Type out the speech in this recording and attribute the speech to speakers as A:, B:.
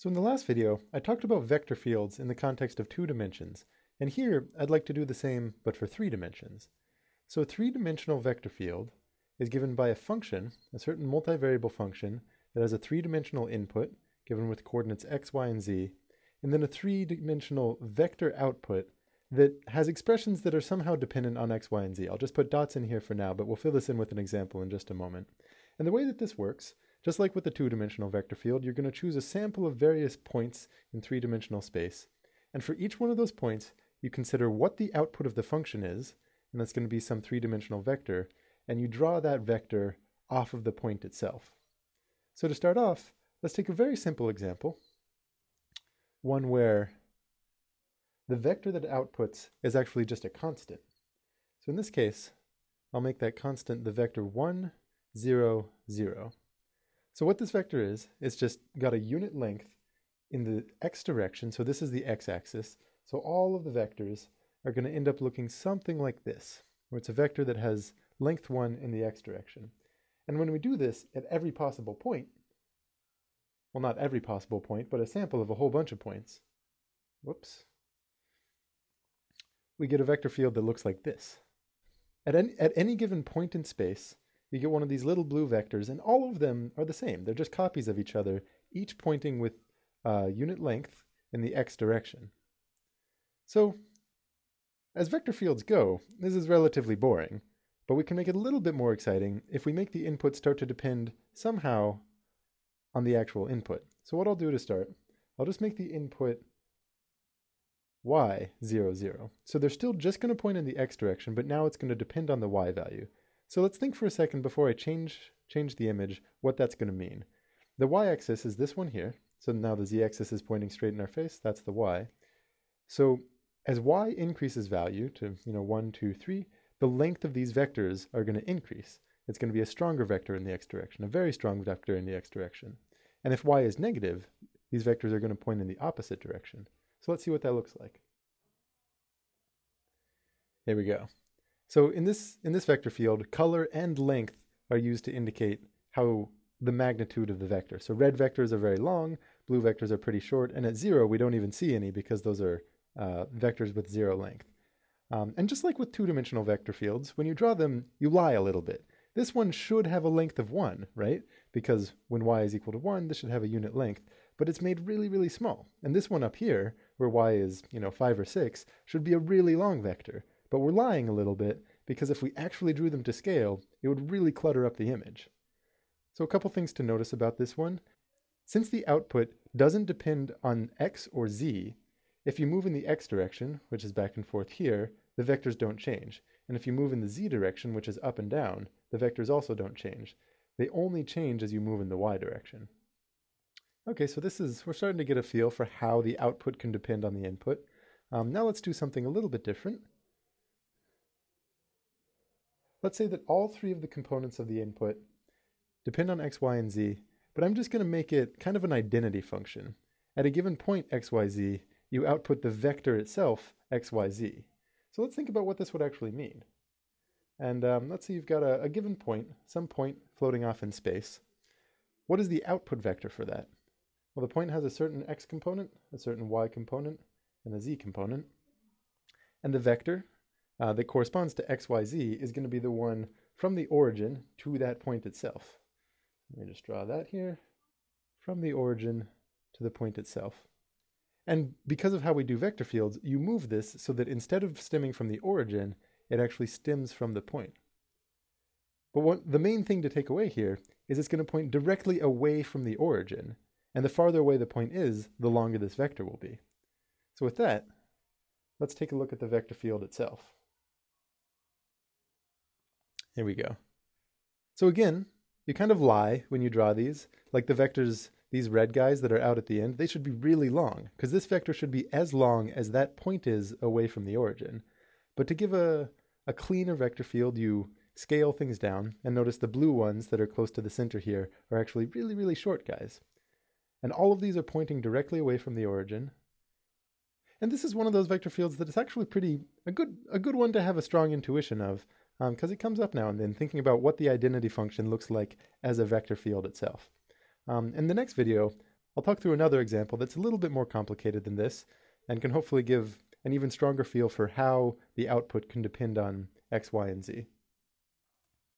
A: So in the last video, I talked about vector fields in the context of two dimensions, and here I'd like to do the same but for three dimensions. So a three-dimensional vector field is given by a function, a certain multivariable function, that has a three-dimensional input, given with coordinates x, y, and z, and then a three-dimensional vector output that has expressions that are somehow dependent on x, y, and z. I'll just put dots in here for now, but we'll fill this in with an example in just a moment. And the way that this works just like with the two-dimensional vector field, you're going to choose a sample of various points in three-dimensional space. And for each one of those points, you consider what the output of the function is, and that's going to be some three-dimensional vector, and you draw that vector off of the point itself. So to start off, let's take a very simple example, one where the vector that outputs is actually just a constant. So in this case, I'll make that constant the vector 1, 0, 0. So what this vector is, it's just got a unit length in the x direction. So this is the x-axis. So all of the vectors are going to end up looking something like this, where it's a vector that has length 1 in the x direction. And when we do this at every possible point, well, not every possible point, but a sample of a whole bunch of points, whoops, we get a vector field that looks like this. At any, at any given point in space, you get one of these little blue vectors, and all of them are the same. They're just copies of each other, each pointing with uh, unit length in the x direction. So, as vector fields go, this is relatively boring, but we can make it a little bit more exciting if we make the input start to depend somehow on the actual input. So what I'll do to start, I'll just make the input y, 0, 0. So they're still just going to point in the x direction, but now it's going to depend on the y value. So let's think for a second before I change, change the image what that's going to mean. The y-axis is this one here. So now the z-axis is pointing straight in our face. That's the y. So as y increases value to you know 1, 2, 3, the length of these vectors are going to increase. It's going to be a stronger vector in the x direction, a very strong vector in the x direction. And if y is negative, these vectors are going to point in the opposite direction. So let's see what that looks like. There we go. So in this, in this vector field, color and length are used to indicate how the magnitude of the vector. So red vectors are very long, blue vectors are pretty short, and at zero we don't even see any because those are uh, vectors with zero length. Um, and just like with two-dimensional vector fields, when you draw them, you lie a little bit. This one should have a length of 1, right? Because when y is equal to 1, this should have a unit length, but it's made really, really small. And this one up here, where y is, you know, 5 or 6, should be a really long vector. But we're lying a little bit because if we actually drew them to scale, it would really clutter up the image. So a couple things to notice about this one. Since the output doesn't depend on x or z, if you move in the x direction, which is back and forth here, the vectors don't change. And if you move in the z direction, which is up and down, the vectors also don't change. They only change as you move in the y direction. Okay, so this is, we're starting to get a feel for how the output can depend on the input. Um, now let's do something a little bit different. Let's say that all three of the components of the input depend on x, y, and z, but I'm just going to make it kind of an identity function. At a given point x, y, z, you output the vector itself, x, y, z. So let's think about what this would actually mean. And um, let's say you've got a, a given point, some point floating off in space. What is the output vector for that? Well, the point has a certain x component, a certain y component, and a z component. And the vector uh, that corresponds to xyz is going to be the one from the origin to that point itself. Let me just draw that here. From the origin to the point itself. And because of how we do vector fields, you move this so that instead of stemming from the origin, it actually stems from the point. But what, the main thing to take away here is it's going to point directly away from the origin. And the farther away the point is, the longer this vector will be. So with that, let's take a look at the vector field itself. Here we go. So again, you kind of lie when you draw these. Like the vectors, these red guys that are out at the end, they should be really long, because this vector should be as long as that point is away from the origin. But to give a, a cleaner vector field, you scale things down, and notice the blue ones that are close to the center here are actually really, really short guys. And all of these are pointing directly away from the origin. And this is one of those vector fields that is actually pretty, a good, a good one to have a strong intuition of, because um, it comes up now and then, thinking about what the identity function looks like as a vector field itself. Um, in the next video, I'll I'll talk through another example that's a little bit more complicated than this and can hopefully give an even stronger feel for how the output can depend on x, y, and z.